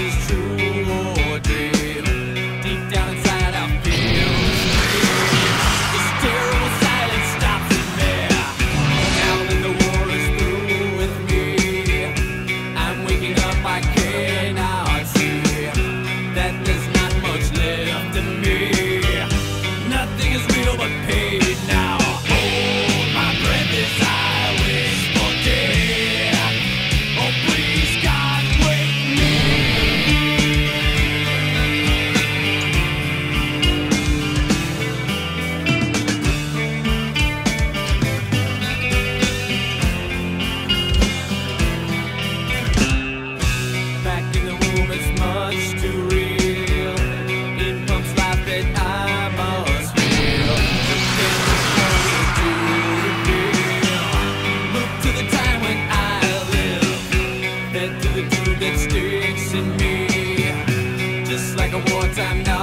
is true. Like a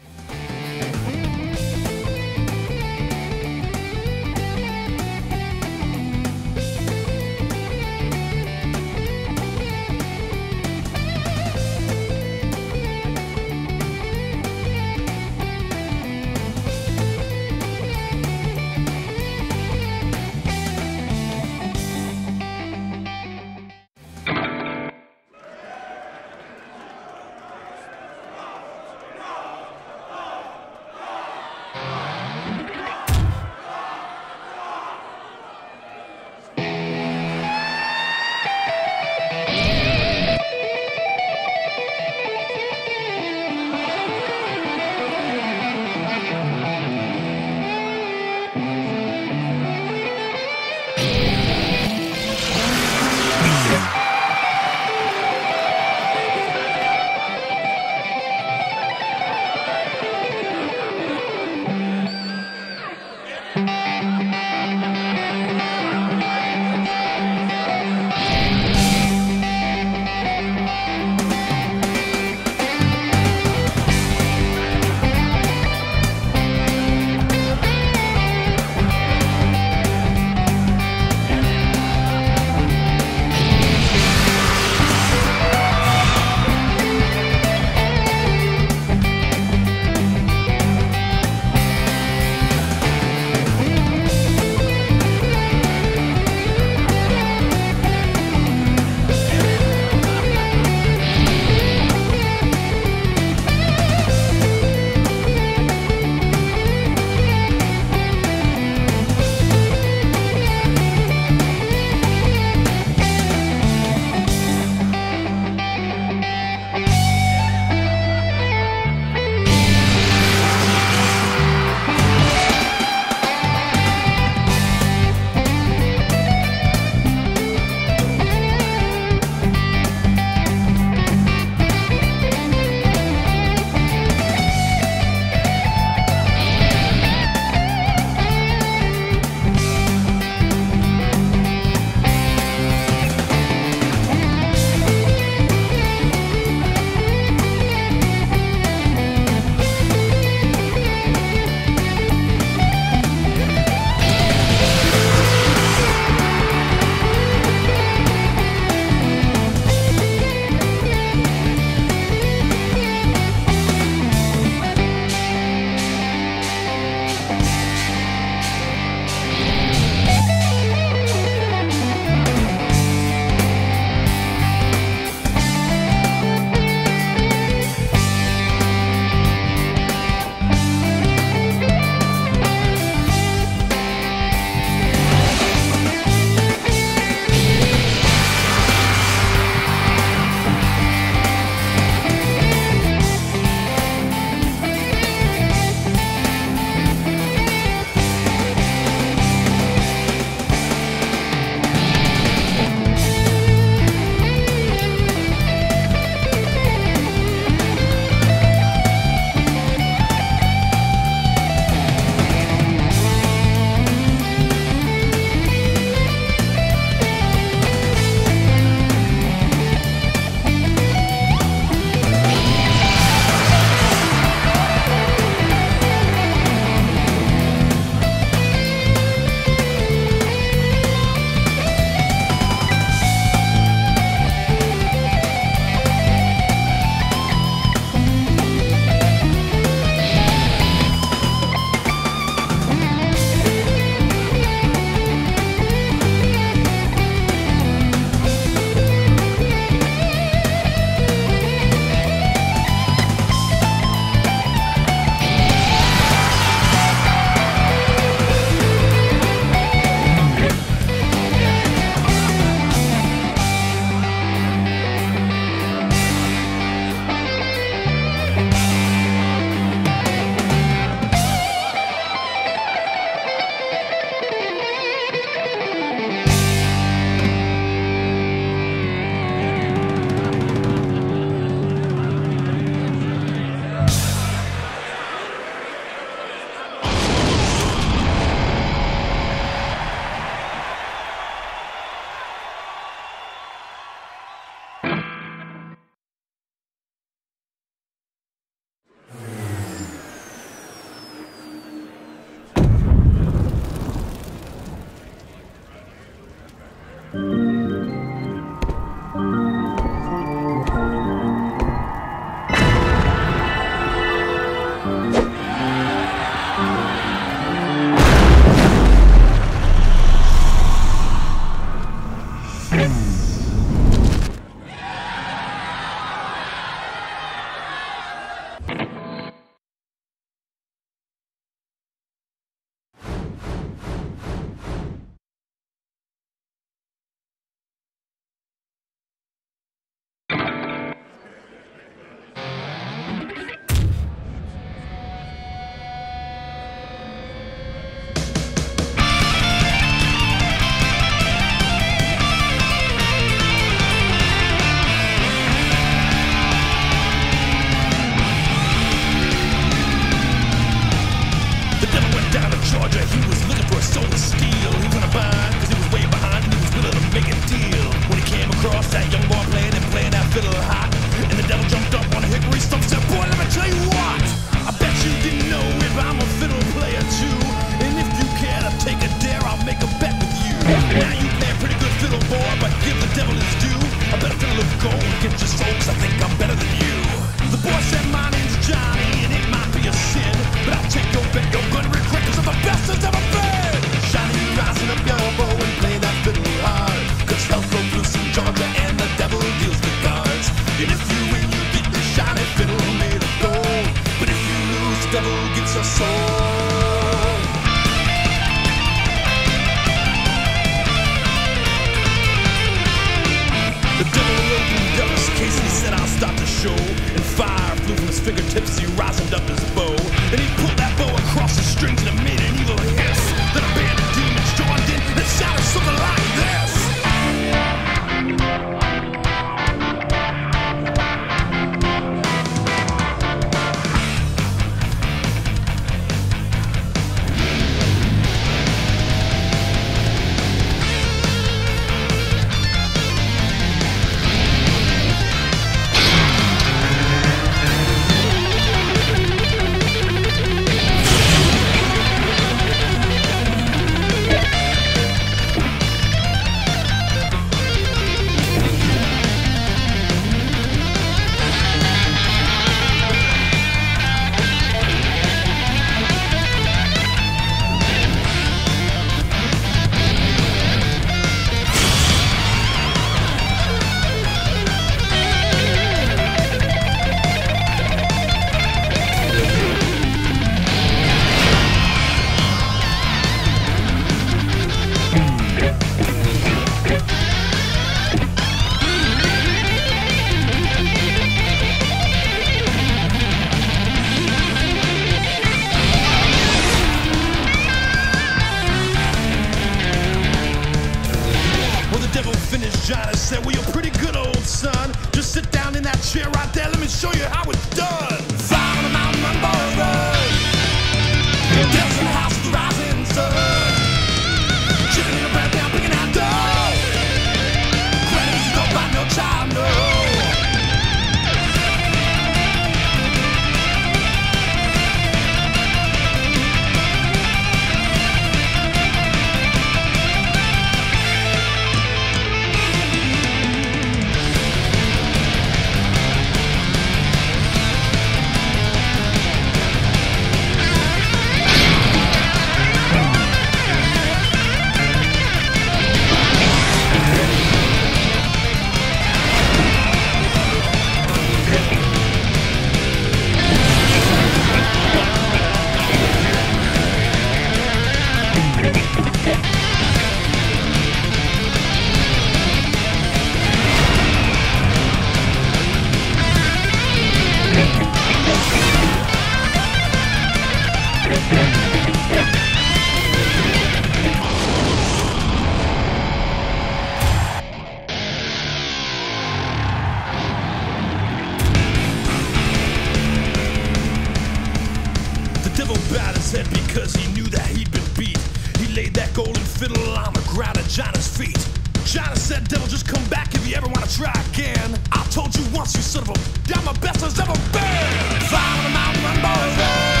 bowed his head because he knew that he'd been beat. He laid that golden fiddle on the ground at Johnny's feet. Johnny said, Devil, just come back if you ever want to try again. I told you once, you son of a, down my best has ever been. Fire on the mountain, boys, run.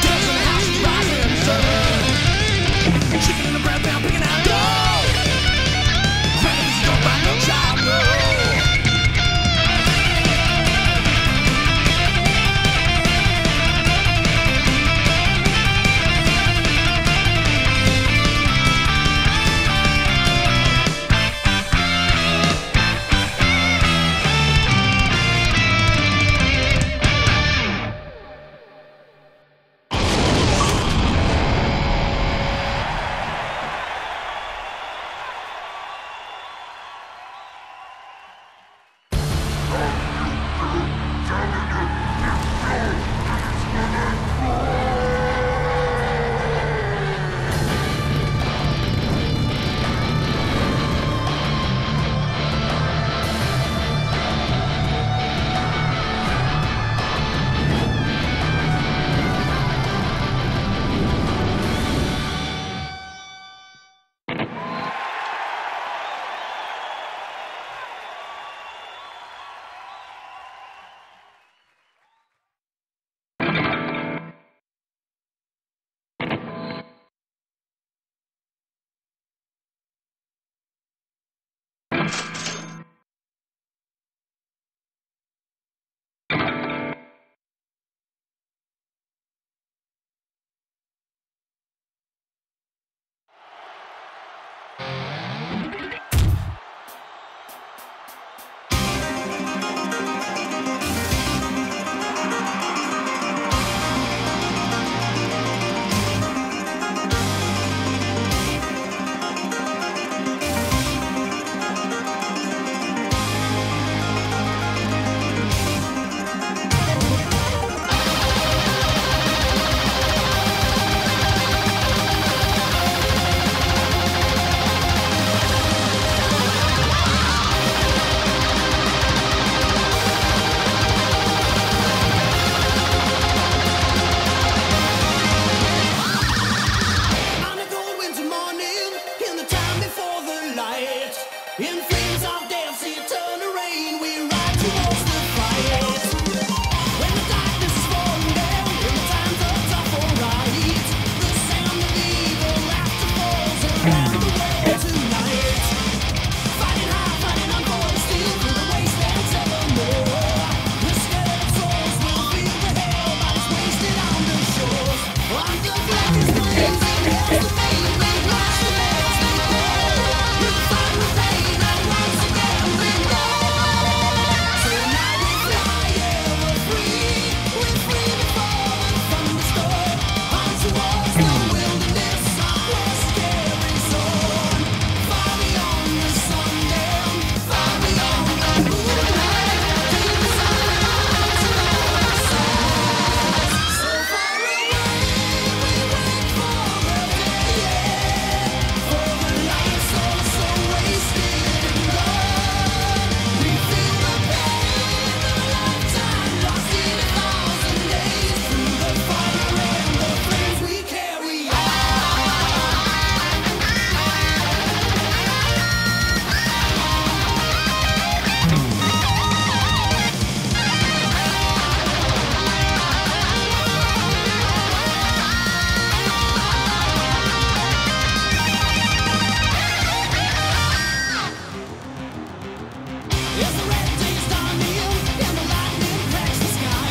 Devils in the house, rising.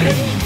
Yeah.